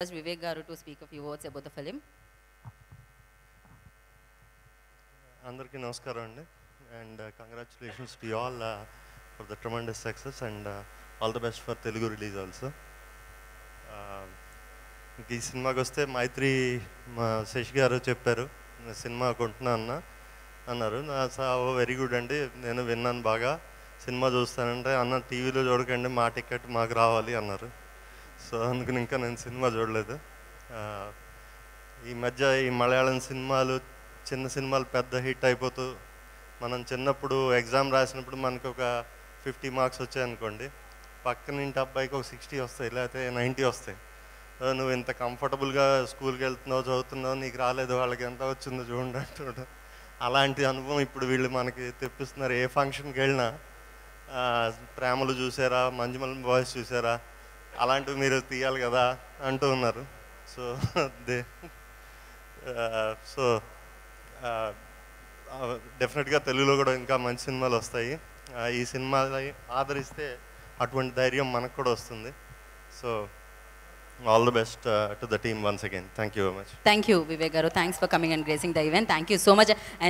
Vivek Vivek Garu to speak a few words about the film. అందరికీ నమస్కారం అండి. And congratulations to all for the tremendous success and all the best for Telugu release also ఈ సినిమాకి వస్తే మైత్రి మా శశి గారు చెప్పారు సినిమా కొంటున్నా అన్న అన్నారు. వెరీ గుడ్ అండి. నేను విన్నాను బాగా. సినిమా చూస్తానంటే అన్న టీవీలో చూడకండి మా టికెట్ మాకు రావాలి అన్నారు. సో అందుకని ఇంకా నేను సినిమా చూడలేదు. ఈ మధ్య ఈ మలయాళం సినిమాలు చిన్న సినిమాలు పెద్ద హిట్ అయిపోతూ మనం చిన్నప్పుడు ఎగ్జామ్ రాసినప్పుడు మనకు ఒక ఫిఫ్టీ మార్క్స్ వచ్చాయనుకోండి. పక్కన ఇంటి అబ్బాయికి ఒక సిక్స్టీ వస్తాయి లేకపోతే నైంటీ వస్తాయి. నువ్వు ఇంత కంఫర్టబుల్గా స్కూల్కి వెళ్తున్నావు చదువుతున్నావు నీకు రాలేదు వాళ్ళకి ఎంత వచ్చిందో చూడండి అంటున్నాడు అలాంటి అనుభవం ఇప్పుడు వీళ్ళు మనకి తెప్పిస్తున్నారు. ఏ ఫంక్షన్కి వెళ్ళినా ప్రేమలు చూసారా? మంజుమల్ బాయ్స్ చూసారా? అలాంటివి మీరు తీయాలి కదా అంటూ ఉన్నారు. సో దే సో డెఫినెట్గా తెలుగులో కూడా ఇంకా మంచి సినిమాలు వస్తాయి. ఈ సినిమా ఆదరిస్తే అటువంటి ధైర్యం మనకు కూడా వస్తుంది. So all the best to the team once again. Thank you very much. Thank you Vivek garu. Thanks for coming and gracing the event. Thank you so much.